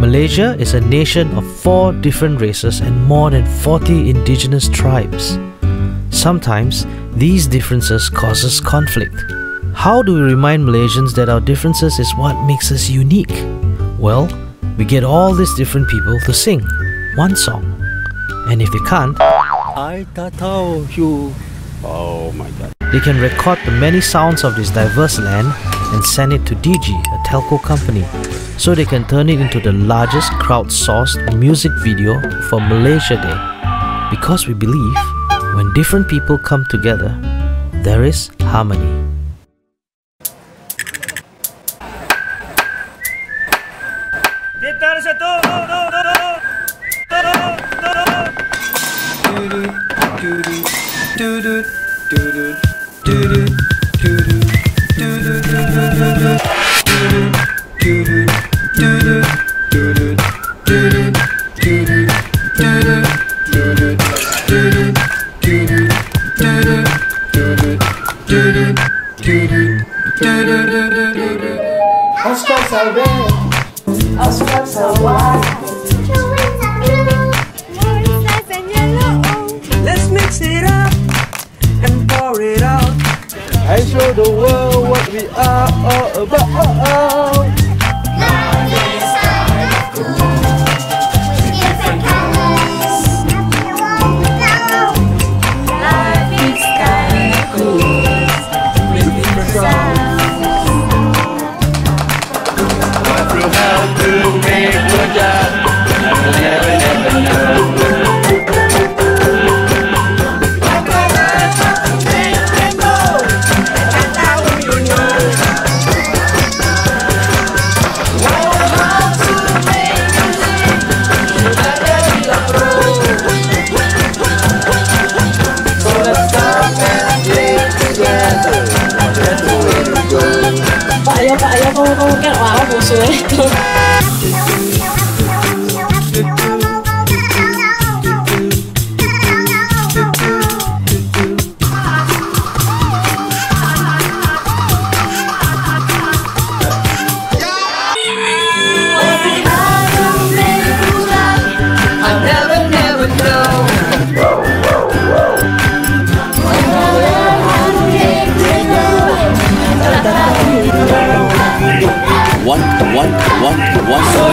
Malaysia is a nation of four different races and more than 40 indigenous tribes. Sometimes these differences causes conflict. How do we remind Malaysians that our differences is what makes us unique? Well, we get all these different people to sing one song. And if they can't, I tahu you. Oh my god. they can record the many sounds of this diverse land and send it to Digi, a telco company, so they can turn it into the largest crowdsourced music video for Malaysia Day. Because we believe when different people come together, there is harmony. Oscars are red, Oscars are white. Let's mix it up and pour it out. I show the world what we are all about. 风风格哇我不喜欢 one, one.